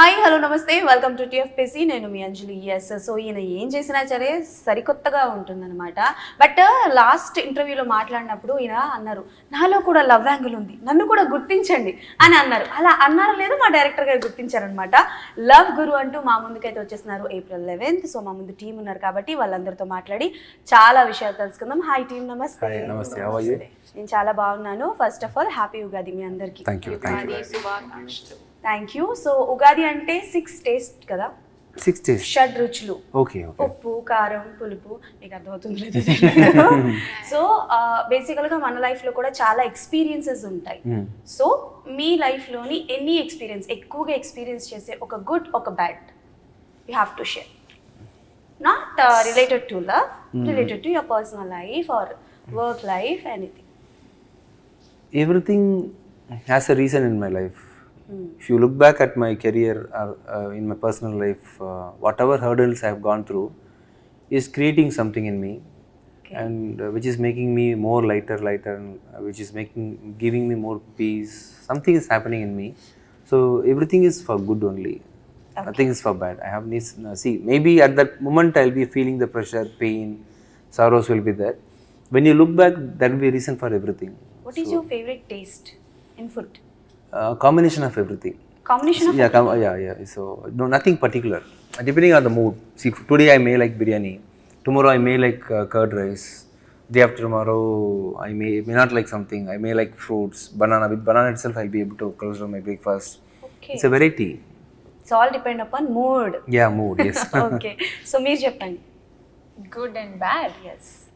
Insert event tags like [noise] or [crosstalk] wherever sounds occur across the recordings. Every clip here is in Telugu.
హాయ్ హలో నమస్తే వెల్కమ్ టు పేసి నేను మీ అంజలి ఎస్ సో ఈయన ఏం చేసినా సరే సరికొత్తగా ఉంటుందన్నమాట బట్ లాస్ట్ ఇంటర్వ్యూలో మాట్లాడినప్పుడు ఈయన అన్నారు నాలో కూడా లవ్ యాంగిల్ ఉంది నన్ను కూడా గుర్తించండి అని అన్నారు అలా అన్నారు లేదు మా డైరెక్టర్ గారు గుర్తించారనమాట లవ్ గురు అంటూ మా ముందుకైతే వచ్చేసినారు ఏప్రిల్ లెవెన్త్ సో మా ముందు టీం ఉన్నారు కాబట్టి వాళ్ళందరితో మాట్లాడి చాలా విషయాలు తెలుసుకుందాం హాయ్ టీం నమస్తే నేను చాలా బాగున్నాను first of all happy Ugadi మీ అందరికీ థ్యాంక్ యూ సో ఉగాది అంటే సిక్స్ టేస్ట్ కదా సిక్స్ టేస్ట్ షడ్ రుచులు ఓకే ఉప్పు కారం పులుపు మీకు అర్థమవుతుంది లేదు సో బేసికల్గా మన లైఫ్లో కూడా చాలా ఎక్స్పీరియన్సెస్ ఉంటాయి సో hmm. మీ లైఫ్లోని ఎనీ ఎక్స్పీరియన్స్ ఎక్కువగా ఎక్స్పీరియన్స్ చేసే ఒక గుడ్ ఒక bad you have to share not related to love related to your personal life or work life anything everything has a reason in my life Mm. If you look back at my career or uh, uh, in my personal life, uh, whatever hurdles I have gone through is creating something in me, okay. and uh, which is making me more lighter, lighter, and, uh, which is making giving me more peace. Something is happening in me, so everything is for good only. Okay. Nothing is for bad. I have seen. Uh, see, maybe at that moment I'll be feeling the pressure, pain, sorrows will be there. When you look back, that will be a reason for everything. What so, is your favorite taste in food? Uh, combination of everything. Combination of yeah, com- yeah, yeah. So no, nothing particular. Uh, depending on the mood. See, today I may like biryani. Tomorrow I may like uh, curd rice. Day after tomorrow I may may not like something. I may like fruits, banana. With banana itself, I'll be able to close down my breakfast. Okay. It's a variety. It's all depend upon mood. Yeah, mood. Yes. [laughs] okay. So, Mir Japan. Good and bad. Yes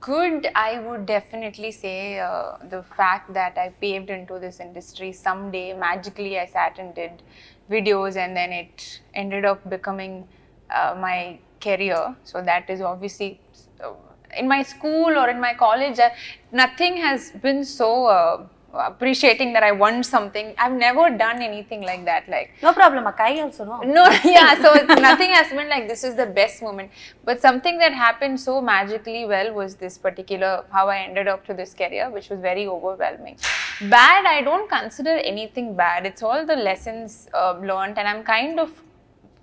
good, I would definitely say uh, the fact that I paved into this industry someday. Magically, I sat and did videos, and then it ended up becoming uh, my career. So that is obviously uh, in my school or in my college. Uh, nothing has been so uh, appreciating that I want something. I've never done anything like that. Like no problem, Akai also no. No, [laughs] yeah. So nothing has been like this is the best moment. But something that happened so magically well was this particular how I ended up to this career, which was very overwhelming. Bad, I don't consider anything bad. It's all the lessons uh, learned, and I'm kind of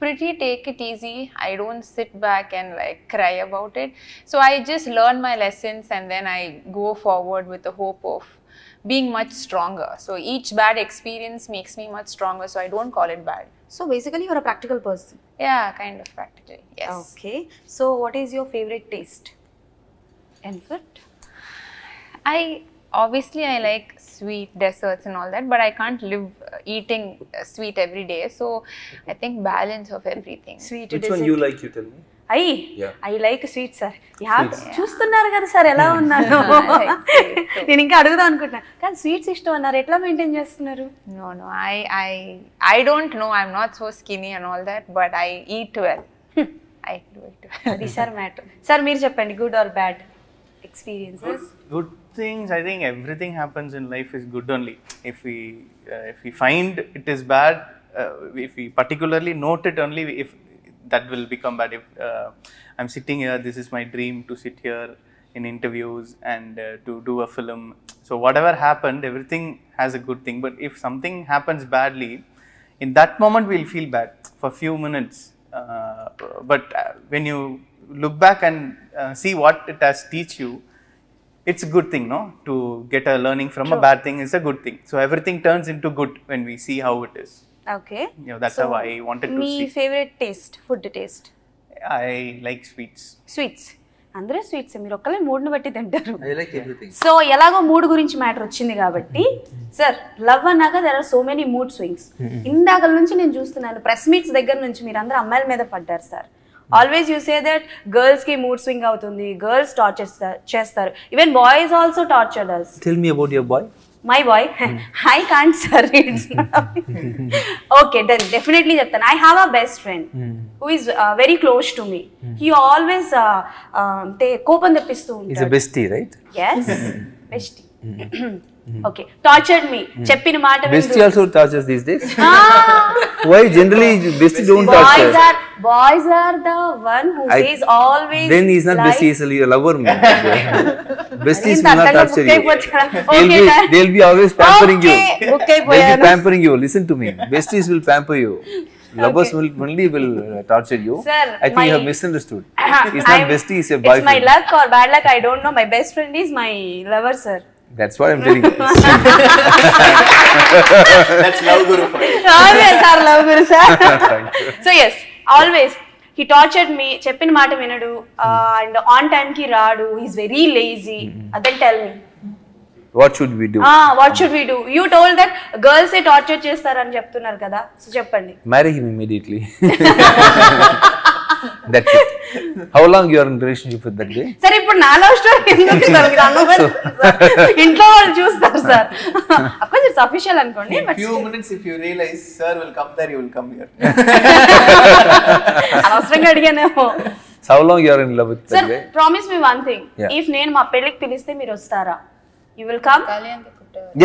pretty take it easy. I don't sit back and like cry about it. So I just learn my lessons and then I go forward with the hope of being much stronger. So each bad experience makes me much stronger. So I don't call it bad. So basically, you're a practical person. Yeah, kind of practical. Yes. Okay. So what is your favorite taste? Enfant. I obviously I like sweet desserts and all that but I can't live uh, eating uh, sweet every day so i think balance of everything sweet I I like sweet sir yeah చూస్తున్నారు కదా సార్ ఎలా hmm. ఉన్నారు [laughs] నేను ఇంకా అడుగుదాం అనుకుంటున్నా కానీ స్వీట్స్ ఇష్టం అన్నారు ఎట్లా మెయింటైన్ చేస్తున్నారు no no I I I don't know I'm not so skinny and all that but I eat well I sir matter sir మీరు చెప్పండి good or bad experiences good things i think everything happens in life is good only if we uh, if we find it is bad uh, if we particularly note it only if that will become bad if uh, i'm sitting here this is my dream to sit here in interviews and uh, to do a film so whatever happened everything has a good thing but if something happens badly in that moment we'll feel bad for few minutes uh, but uh, when you look back and see what it has teach you it's good thing no to get a learning from a bad thing is a good thing so everything turns into good when we see how it is okay you that's how I wanted to see me favourite taste food taste I like sweets sweets అందరూ స్వీట్స్ మీరు ఒక్కలే మూడ్ని బట్టి తింటారు సో ఎలాగో మూడ్ గురించి మ్యాటర్ వచ్చింది కాబట్టి sir love అన్నాగా there are so many mood swings ఇందాకల నుంచి నేను చూస్తున్నాను ప్రెస్ మీట్స్ దగ్గర నుంచి మీరు అందరూ అమ్మాయిల మీద పడ్డారు sir always you say that girls కి మూడ్ స్వింగ్ అవుతుంది గర్ల్స్ టార్చర్ చేస్తారు even boys also torture does tell me about your boy my boy I can't sir it's okay done definitely చెప్తాను I have a best friend who is very close to me he always అంటే కోపం తెప్పిస్తూ ఉంటాడు bestie right yes bestie Mm-hmm. Okay, tortured me. Cheppin maata. Bestie also tortures these days. [laughs] Ah. Why generally bestie don't torture? Boys are the one who says always. Then he's not bestie, he's a lover man. [laughs] Besties will not torture you. They'll be always pampering you. They'll be pampering you. Listen to me. Besties will pamper you. Lovers will only uh, torture you. Sir, I think you have misunderstood. He's [coughs] not bestie, he's a boyfriend. It's my luck or bad luck, I don't know. My best friend is my lover, sir. That's what I'm telling you. [laughs] That's love guru. Always our love guru, sir. [laughs] so yes, always. He torture me చెప్పిన మాట వినడు అండ్ ఆన్ టైం కి రాడు హీస్ వెరీ లేజీ అదే tell me what should we do ah what should we do you told that girls A torture చేస్తారని చెప్తున్నారు కదా సో చెప్పండి marry him immediately that's it how long your in relationship with that sir ఇప్పుడు నా లవ్ [laughs] స్టోరీ ఇంట్లో వాళ్ళు చూస్తారు సార్ అఫ్ ఇట్స్ అఫీషియల్ అనుకోండి but few minutes if you realise sir will come there you will come here అనవసరంగా అడిగానేమో how long your in love with that promise me one thing if నేను మా పెళ్ళికి పిలిస్తే మీరు వస్తారా you will come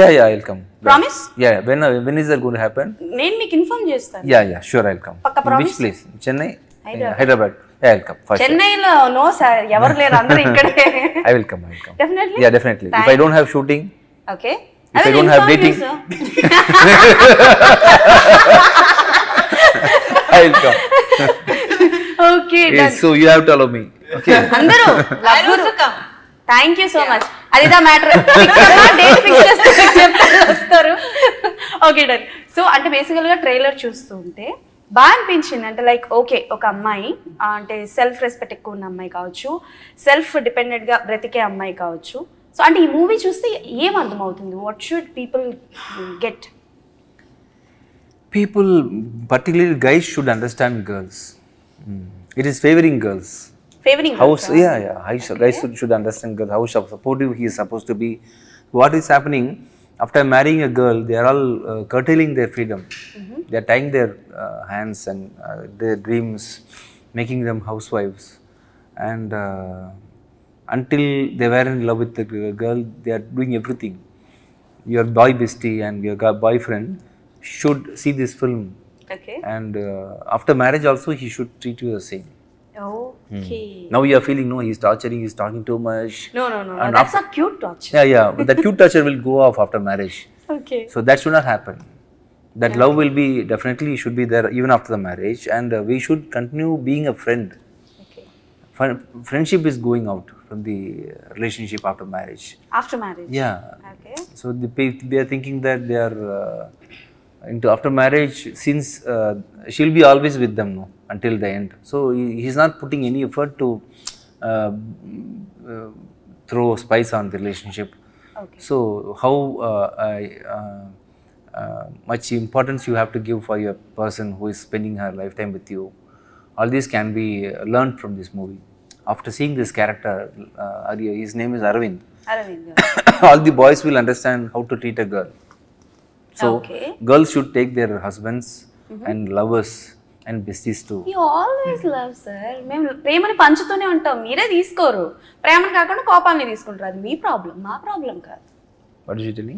yeah yeah I'll come promise yeah when when is that going to happen నేను మీకు ఇన్ఫార్మ్ చేస్తాను యా యా ష్యూర్ కమ్ పక్కా ప్రామిస్ చెన్నై హైదరాబాద్ ఐ చెన్నైలో నో సార్ ఎవరు లేరు అందరూ ఇక్కడే I will come I will come definitely yeah definitely if I don't have shooting okay if I don't have dating I will come okay so you have to me okay అందరూ I will come thank you so much అదిదా matter date fix చేస్తారు వస్తారు ఓకే డన్ సో అంటే బేసికల్ గా ట్రైలర్ చూస్తూ ఉంటే బాగా అనిపించింది అంటే లైక్ ఓకే ఒక అమ్మాయి అంటే సెల్ఫ్ రెస్పెక్ట్ ఎక్కువ ఉన్న అమ్మాయి కావచ్చు సెల్ఫ్ డిపెండెంట్గా బ్రతికే అమ్మాయి కావచ్చు సో అంటే ఈ మూవీ చూస్తే ఏం అర్థమవుతుంది what should people get people particular guys should understand girls it is favouring girls favouring house yeah yeah how guys should understand girls how supportive he suppose to be what is happening after marrying a girl, they are all uh, curtailing their freedom. Mm-hmm. They are tying their uh, hands and uh, their dreams, making them housewives. And uh, until they were in love with the girl, they are doing everything. Your boy bestie and your boyfriend should see this film. Okay. And uh, after marriage also, he should treat you the same. Okay. Hmm. Now you are feeling, no, he's torturing, he's talking too much. No, no, no. That's after, cute torture. Yeah, yeah. But the cute [laughs] torture will go off after marriage. Okay. So that should not happen. That yeah. love will be definitely should be there even after the marriage, and uh, we should continue being a friend. Okay. friendship is going out from the relationship after marriage. After marriage. Yeah. Okay. So the, they are thinking that they are uh, into after marriage since uh, she'll be always with them. No until the end. So he, he's not putting any effort to uh, uh, throw spice on the relationship. Okay. So how uh, uh, uh, much importance you have to give for your person who is spending her lifetime with you. All these can be learned from this movie. After seeing this character, his name is Arvind. Arvind. [coughs] all the boys will understand how to treat a girl. So okay. girls should take their husbands mm -hmm. and lovers and besties to he always love sir మేము ప్రేమని పంచుతూనే ఉంటాం మీరే తీసుకోరు ప్రేమని కాకుండా కోపాన్ని తీసుకుంటారు అది మీ ప్రాబ్లం మా ప్రాబ్లం కాదు వాట్ ఇస్ ఇట్ ని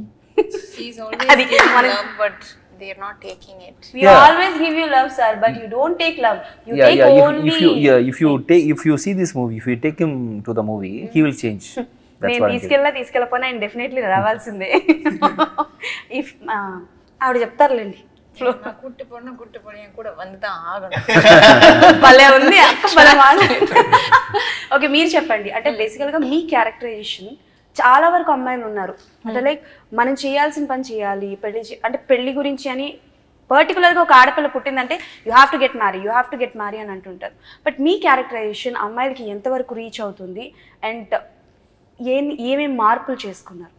he is always giving love but they are not taking it we always give you love sir but you don't take love you take only if you if you take if you see this movie if you take him to the movie he will change నేను తీసుకెళ్ళినా తీసుకెళ్ళకపోయినా ఆయన డెఫినెట్లీ రావాల్సిందే ఇఫ్ [laughs] ఆవిడ చెప్తారులేండి ఇంట్లో కుట్టి [laughs] ఉంది ఓకే మీరు చెప్పండి అంటే బేసికల్ hmm. గా మీ క్యారెక్టరైజేషన్ చాలా వరకు అమ్మాయిలు ఉన్నారు అంటే లైక్ hmm. మనం చేయాల్సిన పని చేయాలి పెళ్లి అంటే పెళ్లి గురించి అని పర్టికులర్గా ఒక ఆడపిల్ల పుట్టిందంటే you have to get marry you have to get marry అని అంటుంటారు బట్ మీ క్యారెక్టరైజేషన్ అమ్మాయిలకి ఎంతవరకు రీచ్ అవుతుంది అండ్ ఏం ఏమేమి మార్పులు చేసుకున్నారు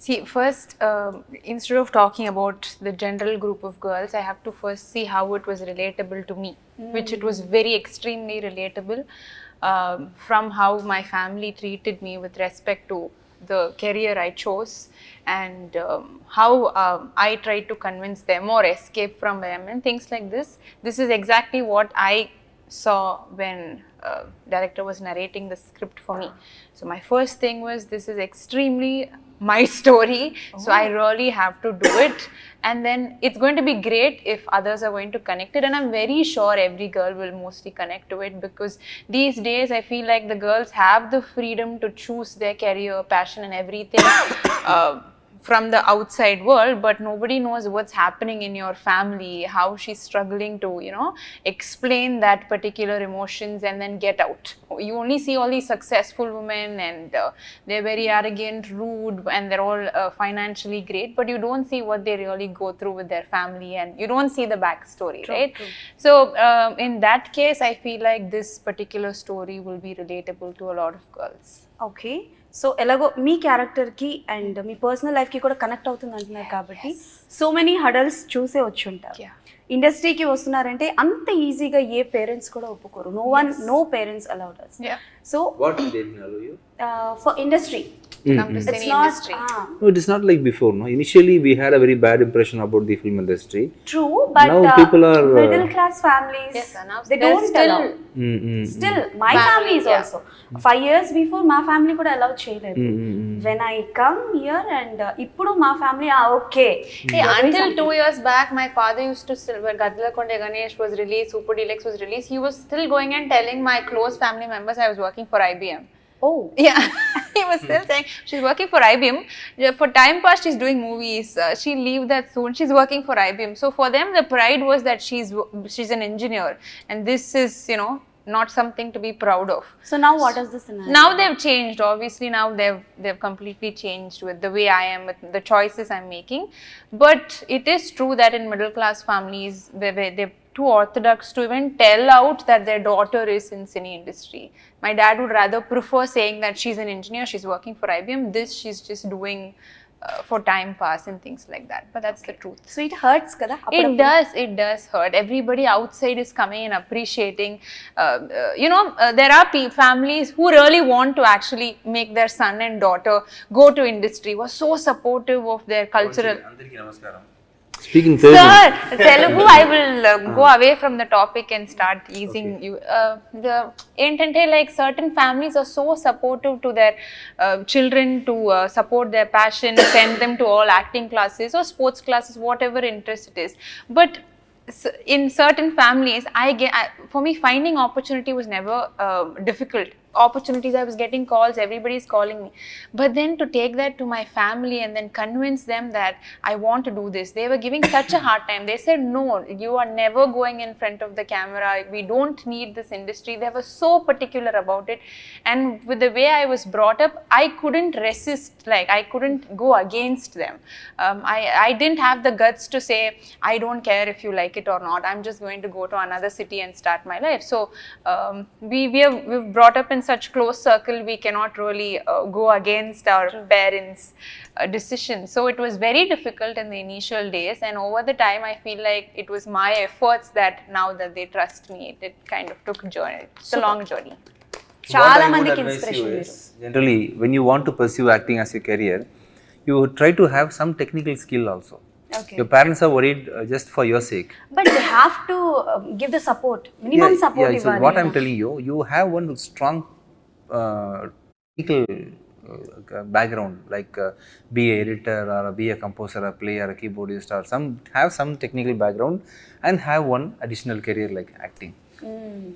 See, first, uh, instead of talking about the general group of girls, I have to first see how it was relatable to me, mm. which it was hmm. very extremely relatable uh, from how my family treated me with respect to the career I chose and um, how uh, I tried to convince them or escape from them and things like this. This is exactly what I saw when uh, director was narrating the script for me. So my first thing was this is extremely my [laughs] story. Oh. So I oh. really have to do it. And then it's going to be great if others are going to connect it. And I'm very sure every girl will mostly connect to it because these days I feel like the girls have the freedom to choose their career, passion, and everything. [coughs] uh, from the outside world but nobody knows what's happening in your family how she's struggling to you know explain that particular emotions and then get out you only see all these successful women and uh, they're very arrogant rude and they're all uh, financially great but you don't see what they really go through with their family and you don't see the backstory true, right true. so um, in that case i feel like this particular story will be relatable to a lot of girls okay so ఎలాగో మీ క్యారెక్టర్కి అండ్ మీ పర్సనల్ లైఫ్కి కూడా కనెక్ట్ అవుతుంది అంటున్నారు కాబట్టి సో మెనీ హడల్స్ చూసే వచ్చి ఉంటారు ఇండస్ట్రీకి వస్తున్నారంటే అంత ఈజీగా ఏ పేరెంట్స్ కూడా ఒప్పుకోరు no one no parents allowed so for industry it's not, ah. no, it is not like before. No, initially we had a very bad impression about the film industry. True, but now uh, people are middle class families. Yes, sir, now they don't still. Allow. Mm, mm, still, mm. my family is yeah. also. Five years before, my family could allow hmm When I come here and ఇప్పుడు మా ఫ్యామిలీ ఆ hey, Until two years back, my father used to still when konde Ganesh was released, Super Deluxe was released, he was still going and telling my close family members I was working for IBM. Oh. [laughs] Yeah. he was still saying she's working for IBM. For time past, she's doing movies. Uh, she leave that soon. She's working for IBM. So for them, the pride was that she's she's an engineer, and this is you know not something to be proud of. So now what is the scenario? Now they've changed. Obviously now they've they've completely changed with the way I am, with the choices I'm making. But it is true that in middle class families, they, they too orthodox to even tell out that their daughter is in cine industry. My dad would rather prefer saying that she's an engineer, she's working for IBM. This she's just doing uh, for time pass and things like that. But that's okay. the truth. So it hurts, kada. It does. It does hurt. Everybody outside is coming and appreciating. Uh, uh, you know, uh, there are families who really want to actually make their son and daughter go to industry. Were so supportive of their cultural. Speaking Telugu. Sir, Telugu, I will uh, go away from the topic and start easing you. Uh, the ఏంటంటే like certain families are so supportive to their uh, children to uh, support their passion, send them to all acting classes or sports classes, whatever interest it is. But s- in certain families, I get I, for me finding opportunity was never uh, difficult. opportunities i was getting calls everybody's calling me but then to take that to my family and then convince them that i want to do this they were giving such a hard time they said no you are never going in front of the camera we don't need this industry they were so particular about it and with the way i was brought up i couldn't resist like i couldn't go against them um, i i didn't have the guts to say i don't care if you like it or not i'm just going to go to another city and start my life so um, we we have we've brought up in such close circle, we cannot really uh, go against our parents' uh, decisions. So it was very difficult in the initial days. And over the time, I feel like it was my efforts that now that they trust me, it, it kind of took a journey. It's a long journey. చాలా What I would మందికి advise ఇన్స్పిరేషన్ you మీరు is, Generally, when you want to pursue acting as a career, you try to have some Okay. Your parents are worried uh, just for your sake. But they have to uh, give the support, minimum yeah, support. Yeah, so what I'm telling you, you have one strong uh, uh, uh, background, like uh, be a editor or be a composer, a player, a keyboardist, or some have some technical background and have one additional career like acting. Mm.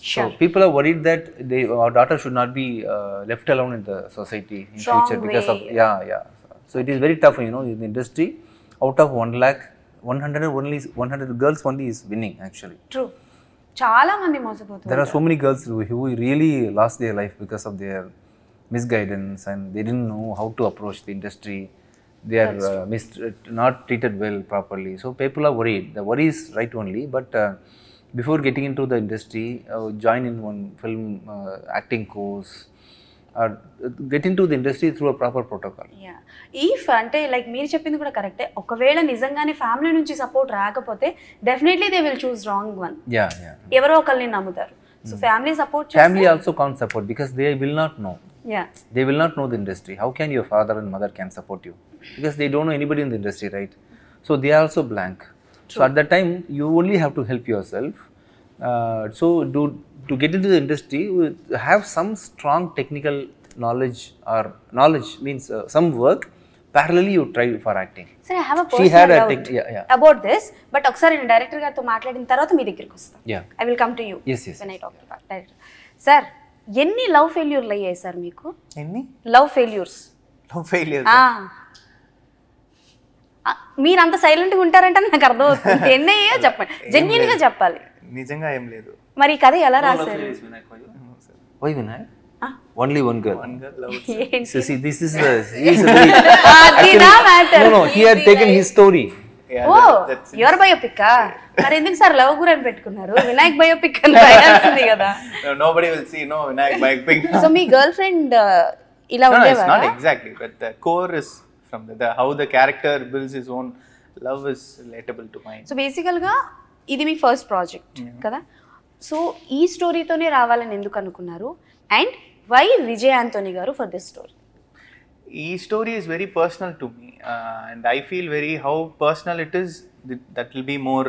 Sure. So people are worried that they, our daughter should not be uh, left alone in the society in Strong future because way. of yeah yeah. So it is very tough, you know, in the industry Out of one lakh, 100 only 100 girls only is winning actually. True చాలా మంది మోసపోతున్నారు There are so many girls who, who really lost their life because of their misguidance and they didn't know how to approach the industry. They are uh, mist- not treated well properly. So people are worried. The worry is right only, but uh, before getting into the industry, uh, join in one film uh, acting course get in to the industry through proper protocol if అంటే లైక్ మీరు చెప్పింది కూడా కరెక్టే ఒకవేళ నిజంగానే ఫ్యామిలీ నుంచి సపోర్ట్ రాకపోతే definitely they will choose wrong one ఎవరో ఒకరిని నమ్ముతారు so family support family also can support because they will not know they will not know the industry how can your father and mother can support you because they don't know anybody in the industry right so they also blank so at the time you only have to help your self so do to get into the industry, we have some strong technical knowledge or knowledge means uh, some work. Parallelly, you try for acting. Sir, I have a personal she had a doubt yeah, yeah. about this, but ఒకసారి డైరెక్టర్ గారితో మాట్లాడిన తర్వాత మీ దగ్గరికి వస్తాను yeah. I will come to you yes, yes, when I talk to director. Sir, ఎన్ని లవ్ ఫెయిల్యూర్లు అయ్యాయి సార్ మీకు ఎన్ని లవ్ ఫెయిల్యూర్స్ లవ్ అంత సైలెంట్ గా ఉంటారంటే నాకు అర్థం అవుతుంది ఎన్ని అయ్యాయో చెప్పండి జెన్యున్గా చెప్పాలి నిజంగా ఏం లేదు మరి కథ ఎలా రాశారు ఓయ్ Vinayak only one girl so see this is the [laughs] he is very actually, no no he had taken his story oh your biopic మరి ఎందుకు సార్ లవ్ గురు అని పెట్టుకున్నారు [laughs] వినాయక్ బయోపిక్ అని రాయాల్సింది కదా nobody will see no Vinayak biopic so [laughs] me girl friend uh, ఇలా ఉండేవారా not exactly but the core is from the how the character builds his own love is relatable to mind so బేసికల్ గా ఇది మీ ఫస్ట్ ప్రాజెక్ట్ కదా సో ఈ స్టోరీతోనే రావాలని ఎందుకు అనుకున్నారు and why Vijay Antony garu for this story ఈ story is very personal to me and I feel very how personal it is that will be more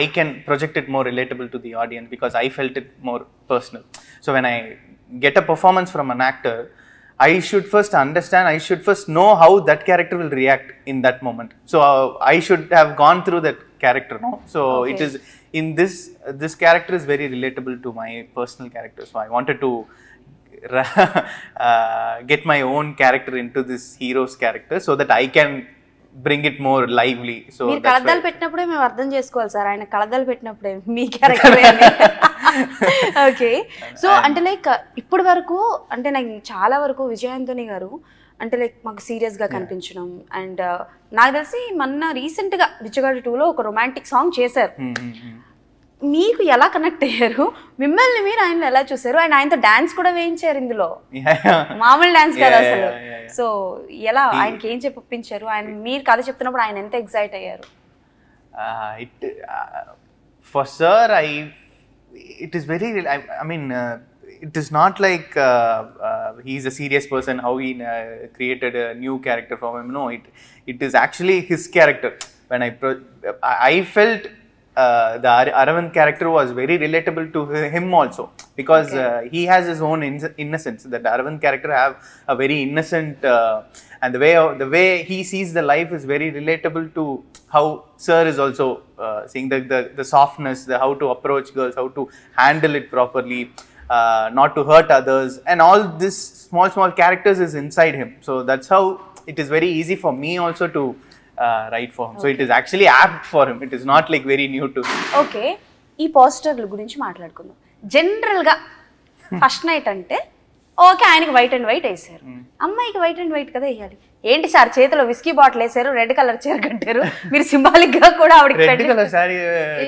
I can project it more relatable to the audience because I felt it more personal so when I get a performance from an actor I should first understand I should first know how that character will react in that moment so I should have gone through that character no so okay. it is in this this character is very relatable to my personal character so i wanted to uh, get my own character into this hero's character so that i can bring it more lively so మీరు కళదాలు పెట్టినప్పుడే మేము అర్థం చేసుకోవాలి సార్ ఆయన కళదాలు పెట్టినప్పుడే మీ క్యారెక్టర్ ఓకే సో అంటే లైక్ ఇప్పటి వరకు అంటే నాకు చాలా వరకు విజయాంతోని గారు అంటే లైక్ మాకు సీరియస్గా కనిపించడం అండ్ uh, నాకు తెలిసి మొన్న రీసెంట్గా టూ టూలో ఒక రొమాంటిక్ సాంగ్ చేశారు hmm, hmm, hmm. మీకు ఎలా కనెక్ట్ అయ్యారు మిమ్మల్ని మీరు ఆయన ఎలా చూసారు అండ్ ఆయనతో డాన్స్ కూడా వేయించారు ఇందులో మామూలు డాన్స్ కాదు అసలు సో ఎలా ఆయనకి ఏం చెప్పించారు ఆయన మీరు కథ చెప్తున్నప్పుడు ఆయన ఎంత ఎగ్జైట్ అయ్యారు it for sir I it is very I mean it is not like uh, uh, he's a serious person, how he uh, created a new character from him. No, it, it is actually his character. When I, I felt uh, the Aravind character was very relatable to him also because okay. uh, he has his own in innocence. That Aravind character have a very innocent uh, and the way the way he sees the life is very relatable to how Sir is also uh, seeing the, the, the softness, the how to approach girls, how to handle it properly. uh, not to hurt others and all this small small characters is inside him so that's how it is very easy for me also to uh, write for him okay. so it is actually apt for him it is not like very new to him okay ఈ పోస్టర్ల గురించి మాట్లాడుకుందాం జనరల్గా ఫస్ట్ నైట్ అంటే ఓకే ఆయనకి వైట్ అండ్ వైట్ వేసారు అమ్మాయికి వైట్ అండ్ వైట్ కదా వేయాలి ఏంటి సార్ చేతిలో విస్కీ బాటిల్ వేసారు రెడ్ కలర్ చీర కట్టారు మీరు సింబాలిక్ గా కూడా ఆవిడకి రెడ్ కలర్ సారీ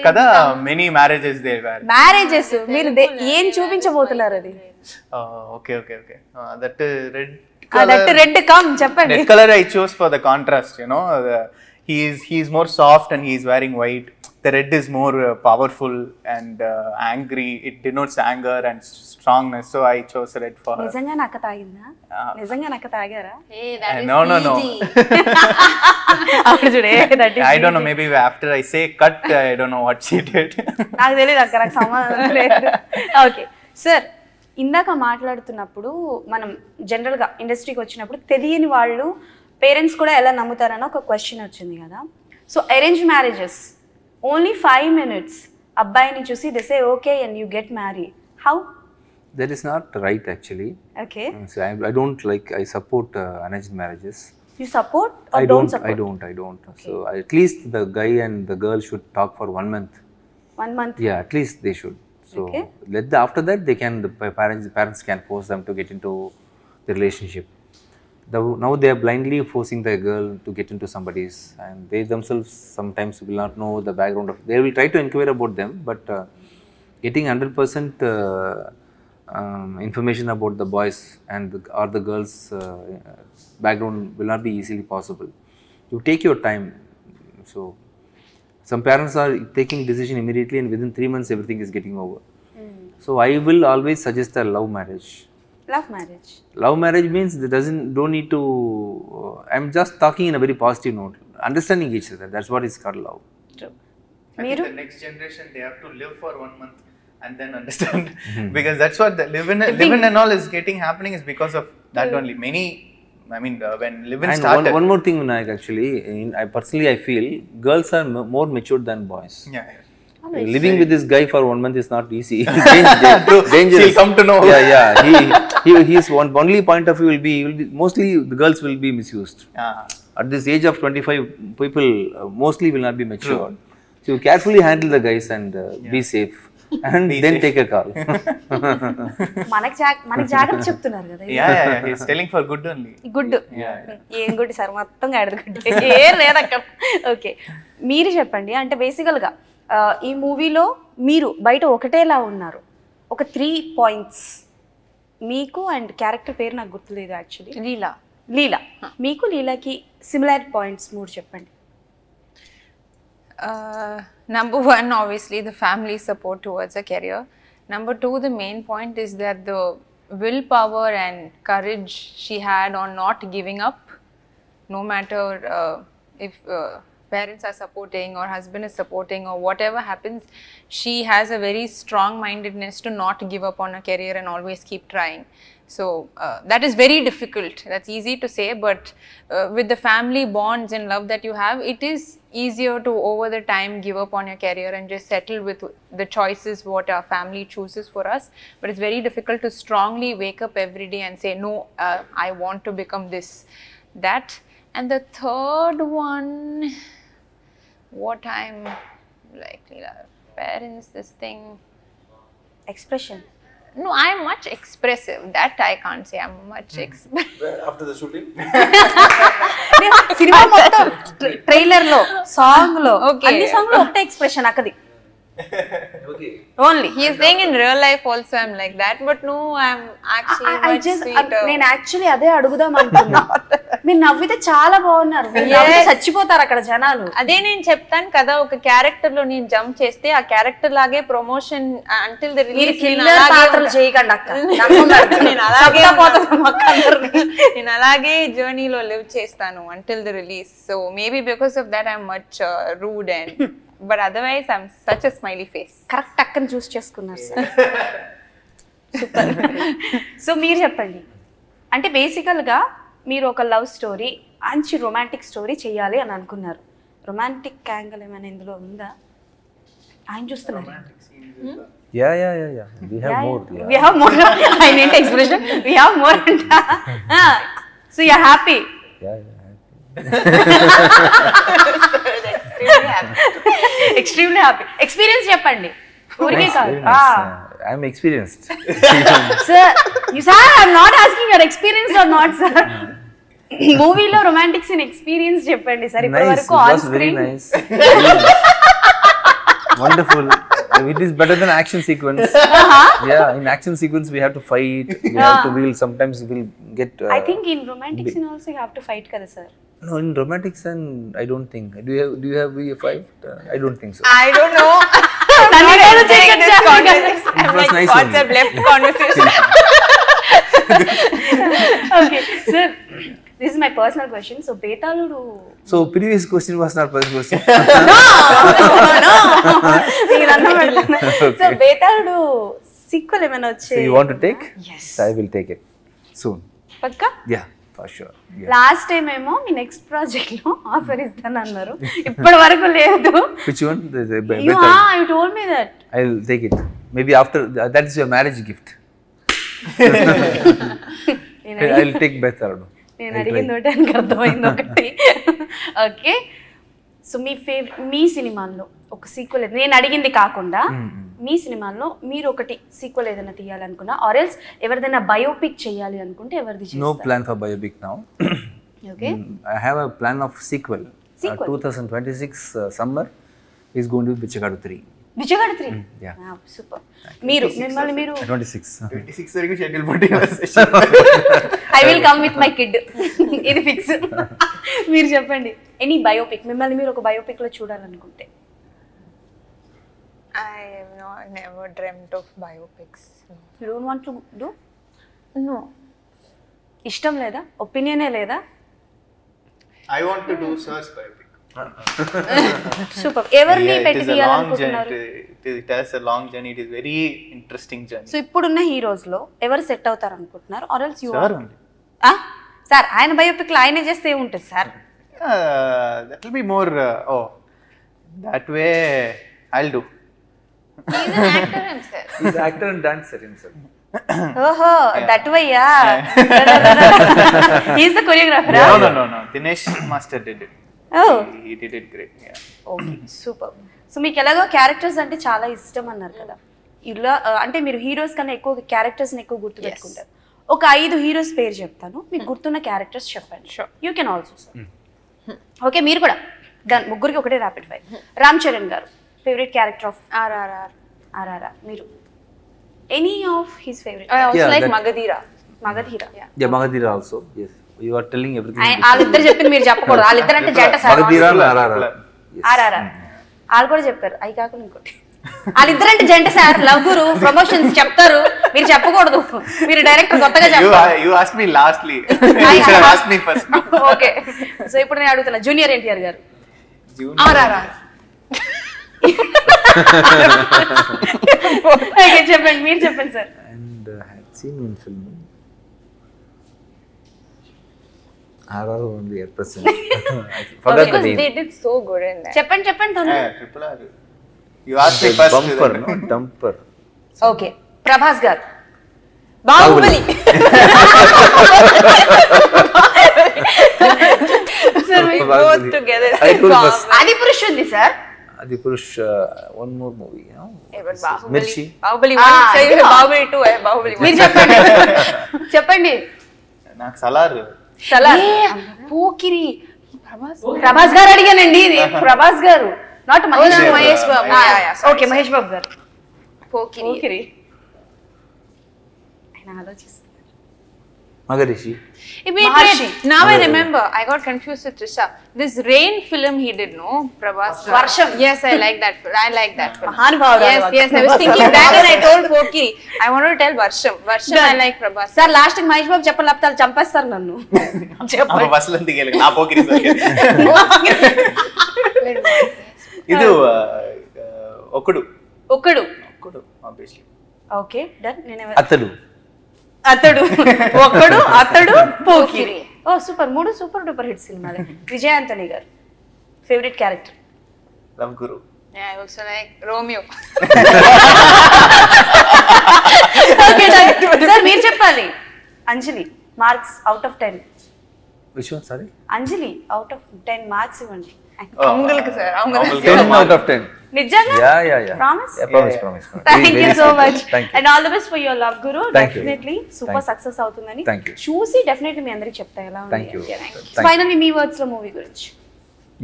కదా మెనీ మ్యారేజెస్ దే మ్యారేజెస్ మీరు ఏం చూపించబోతున్నారు అది okay okay okay that red that red come చెప్పండి colour I choose for the contrast you know he is he is more soft and he is wearing white the red is more uh, powerful and uh, angry. It denotes anger and strongness. So I chose red for. nijanga nakka nijanga nakka tagara hey that is no, no, no. అప్పుడు that is I don't know. Maybe after I say cut, I don't know what she did. naaku తెలియదు అక్క నాకు సంబంధం లేదు ఓకే సార్ ఇందాక మాట్లాడుతున్నప్పుడు మనం జనరల్గా ఇండస్ట్రీకి వచ్చినప్పుడు తెలియని వాళ్ళు పేరెంట్స్ కూడా ఎలా నమ్ముతారని ఒక క్వశ్చన్ వచ్చింది కదా so arrange marriages only five minutes, Abbai ni chusi, they say okay and you get married. How? That is not right actually. Okay. Mm, so I, don't like, I support uh, arranged marriages. You support I don't, support? I don't, I don't. So at least the guy and the girl should talk for one month. One month? Yeah, at least they should. So okay. let after that, they can, the parents, the parents can force them to get into the relationship now they are blindly forcing the girl to get into somebody's and they themselves sometimes will not know the background of they will try to inquire about them but uh, getting 100% uh, um, information about the boys and the, or the girls uh, background will not be easily possible you take your time so some parents are taking decision immediately and within 3 months everything is getting over mm. so i will always suggest a love marriage Love marriage. Love marriage means there doesn't don't need to. Uh, I'm just talking in a very positive note. Understanding each other. That's what is called love. True. I think the next generation they have to live for one month and then understand mm-hmm. [laughs] [laughs] because that's what the living and all is getting happening is because of that yeah. only. Many. I mean, uh, when living and started. One, one more thing, Vinayak, actually, in, I personally I feel girls are m- more matured than boys. Yeah. yeah. Living with this guy for one month is not easy. It's dangerous. dangerous. She'll come to know. Yeah, yeah. He, he, his one, only point of view will be, will be mostly the girls will be misused. Ah. At this age of 25, people uh, mostly will not be mature. True. So carefully handle the guys and uh, yeah. be safe. And then take a call మనకి మనకి జాగ్రత్త చెప్తున్నారు కదా yeah yeah he is telling for good only good ఏం గుడ్ సార్ మొత్తం గాడిద గుడ్ ఏం లేదు అక్కడ ఓకే మీరు చెప్పండి అంటే బేసికల్ గా ఈ మూవీలో మీరు బయట ఒకటేలా ఉన్నారు ఒక త్రీ పాయింట్స్ మీకు అండ్ క్యారెక్టర్ పేరు నాకు గుర్తులేదు యాక్చువల్లీ లీలా లీలా మీకు లీలాకి సిమిలర్ పాయింట్స్ మూడు చెప్పండి number one obviously the family support towards a career number two the main point is that the will power and courage she had on not giving up no matter if parents are supporting or husband is supporting or whatever happens, she has a very strong mindedness to not give up on a career and always keep trying. So uh, that is very difficult. That's easy to say, but uh, with the family bonds and love that you have, it is easier to over the time give up on your career and just settle with the choices what our family chooses for us. But it's very difficult to strongly wake up every day and say, no, uh, I want to become this, that. And the third one what I'm like Leela, parents, this thing. Expression. No, I'm much expressive. That I can't say. I'm much expressive. After the shooting? సినిమా మొత్తం lo, లో సాంగ్ లో అన్ని సాంగ్ లో ఒకటే ఎక్స్ప్రెషన్ అక్కది only he's saying in real life also I'm like that but no I'm actually నేను యాక్చువల్లీ అదే అడుగుదాం అనుకున్నా మీరు నవ్వితే చాలా బాగున్నారు చచ్చిపోతారు అక్కడ జనాలు అదే నేను చెప్తాను కదా ఒక క్యారెక్టర్ లో నేను జంప్ చేస్తే ఆ క్యారెక్టర్ లాగే ప్రమోషన్ అంటిల్ [laughs] నేను అలాగే జర్నీలో [laughs] లివ్ చేస్తాను until the release so maybe because of that I'm much rude and but otherwise I'm such smiley face correct టక్కని choose చేసుకున్నారు సార్ సో [laughs] మీరు చెప్పండి అంటే బేసికల్గా మీరు ఒక లవ్ స్టోరీ మంచి రొమాంటిక్ స్టోరీ చేయాలి అని అనుకున్నారు రొమాంటిక్ యాంగిల్ ఏమైనా ఇందులో ఉందా ఆయన చూస్తున్నారు hmm? Yeah yeah yeah yeah we have more we have more I need expression we have more అంట so you are happy yeah yeah extremely happy experience చెప్పండి ఊరికే కాదు I'm experienced sir you not asking your experience are not sir మూవీలో రొమాంటిక్ సీన్ ఎక్స్పీరియన్స్ చెప్పండి సార్ ఇప్పటి nice. వరకు It on was very screen nice. [laughs] Wonderful. It is better than action sequence. Yeah, in action sequence we have to fight. We have to. We'll sometimes we'll get. Uh, I think in romantic scene also you have to fight కదా sir No, in romantic scene, I don't think. Do you have? Do you have we fight? Uh, I don't think so. I don't know. [laughs] నన్ను I'm నేను not check enjoying this చేశాను. conversation. I'm It was like, nice what's only. up left conversation? [laughs] Okay sir this is my personal question so Bethaludu so previous question was not personal question so Bethaludu sequel ఏమైనా వచ్చే you want to take yes i will take it soon పక్కా yeah for sure last time ఏమో మీ నెక్స్ట్ ప్రాజెక్ట్ లో ఆఫర్ ఇస్తాను అన్నారు ఇప్పటి వరకు లేదు which one you ah you told me that I will take it maybe after that is your marriage gift I will take బేతాళుడు నేను అడిగింది ఒకటి అని అర్థమైంది ఒకటి [laughs] ఓకే సో మీ ఫేవ మీ సినిమాల్లో ఒక సీక్వెల్ నేను అడిగింది కాకుండా మీ సినిమాల్లో మీరు ఒకటి సీక్వెల్ ఏదైనా తీయాలనుకున్నా ఆర్ ఎల్స్ ఎవరిదైనా బయోపిక్ చేయాలి అనుకుంటే ఎవరిది no plan for biopic now okay I have a plan of sequel two thousand twenty six summer is gone to Bichagadu three Bichagadu three super మీరు మిమ్మల్ని మీరు ట్వంటీ సిక్స్ ట్వంటీ సిక్స్ వరకు schedule I will come with my kid ఇది ఫిక్స్ మీరు చెప్పండి ఎనీ బయోపిక్ మిమ్మల్ని మీరు ఒక బయోపిక్ లో చూడాలనుకుంటే I am never dreamt of biopics you don't want to do no ఇష్టం లేదా ఒపీనియనే లేదా I want to do search biopic super ఎవరిని పెట్టి తీయాలనుకుంటున్నారు it a long journey it is very interesting journey so ఇప్పుడున్న హీరోస్ లో ఎవరు సెట్ అవుతారు అనుకుంటున్నారు or else you are sir ఆయన బయోపిక్లో ఆయనే చేస్తే ఉంటుంది sir that be more oh that way I'll do ఓహో the Dinesh master it great okay super so మీకు ఎలాగో క్యారెక్టర్స్ అంటే చాలా ఇష్టం అన్నారు కదా అంటే మీరు హీరోస్ కన్నా ఎక్కువ క్యారెక్టర్స్ ఎక్కువ గుర్తుపెట్టుకుంటారు ఒక ఐదు హీరోస్ పేరు చెప్తాను మీకు hmm. గుర్తున్న క్యారెక్టర్స్ చెప్పండి యూ కెన్ ఆల్సో ఓకే మీరు కూడా దాని ముగ్గురికి ఒకటే rapid fire Ram Charan garu favourite character of RRR RRR మీరు any of his favourite like Magadheera Magadheera yeah Magadheera also మీరు చెప్పకూడదు వాళ్ళిద్దరు అంటే జంట మగధీరా ఆర్ఆర్ఆర్ ఆర్ఆర్ఆర్ కూడా చెప్పారు అవి కాకుండా ఇంకోటి వాళ్ళిద్దరంటే జంట సార్ లవ్ గురు ప్రమోషన్స్ చెప్తారు మీరు చెప్పకూడదు మీరు డైరెక్టర్ కొత్తగా చెప్పారు [laughs] ఇప్పుడు నేను అడుగుతున్నా జూనియర్ ఎన్టీఆర్ గారు చెప్పండి మీరు చెప్పండి సార్ గుడ్ uh, [laughs] చెప్పండి చెప్పండి ప్రభాస్ గారు బాహుబలి అది పురుష్ ఉంది సార్ అది పురుష్ వన్ మోర్ మూవీ మిర్చి బాహుబలి బాహుబలి టూ బాహుబలి మీరు చెప్పండి [laughs] చెప్పండి నాకు సలార్ సలార్ ప్రభాస్ గారు అడిగానండి ఇది [laughs] ప్రభాస్ గారు నాట్ మహేష్ మహేష్ బాబు ఓకే మహేష్ బాబు గారు పోకిరి ఆయన ఆలోచిస్తారు Maharishi. Wait, wait. Now I remember. I got confused with Trisha. This rain film he did, no? Prabhas. Varsham. Yes, I like that film. I like that film. yes, yes. I was thinking that and I told Pokiri. I wanted to tell Varsham. Varsham, I like Prabhas. Sir, last time Mahesh Babu చెప్పలు లేపుతారు చంపేస్తారు నన్ను చెప్పండి బస్సులు దిగలేదు నా పోకిరి ఇది ఒకడు ఒకడు ఒకడు ఓకే డన్ నేను అతడు అతడు ఒకడు అతడు పోకిరి ఓ సూపర్ మూడు సూపర్ డూపర్ హిట్ సినిమాలు Vijay Antony garu favourite character love guru like Romeo okay sir మీరు చెప్పాలి Anjali marks out of ten విషయం sorry Anjali out of ten marks ఇవ్వండి அவங்களுக்கு சார் அவங்களுக்கு నిజంగా yeah yeah yeah promise promise promise thank you so much and all the best for your love guru definitely super success అవుతుందని చూసి డెఫినెట్లీ మీ అందరికి చెప్తా ఎలా ఉంది ఫైనల్లీ మీ వర్డ్స్ లో మూవీ గురించి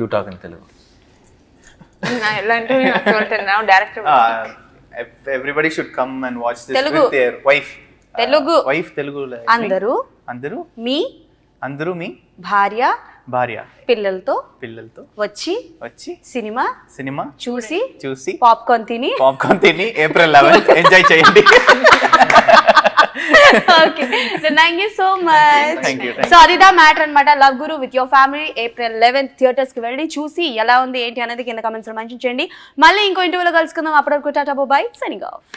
you talk in Telugu everybody should come and watch this with their wife Telugu wife అందరూ అందరూ మీ అందరూ మీ భార్య భార్య పిల్లలతో పిల్లలతో వచ్చి వచ్చి సినిమా సినిమా చూసి చూసి పాప్కార్న్ తిని పాప్కార్న్ తిని ఏప్రిల్ లెవెన్ ఎంజాయ్ చేయండి సో మచ్ సో మ్యాటర్ అనమాట love guru with your family April eleventh theatres కి వెళ్ళి చూసి ఎలా ఉంది ఏంటి అనేది కింద కమెంట్స్ లో మంచి చేయండి మళ్ళీ ఇంకో ఇంటర్వ్యూలో కలుసుకుందాం అప్పటివరకు టాటా బాయ్ సైనింగ్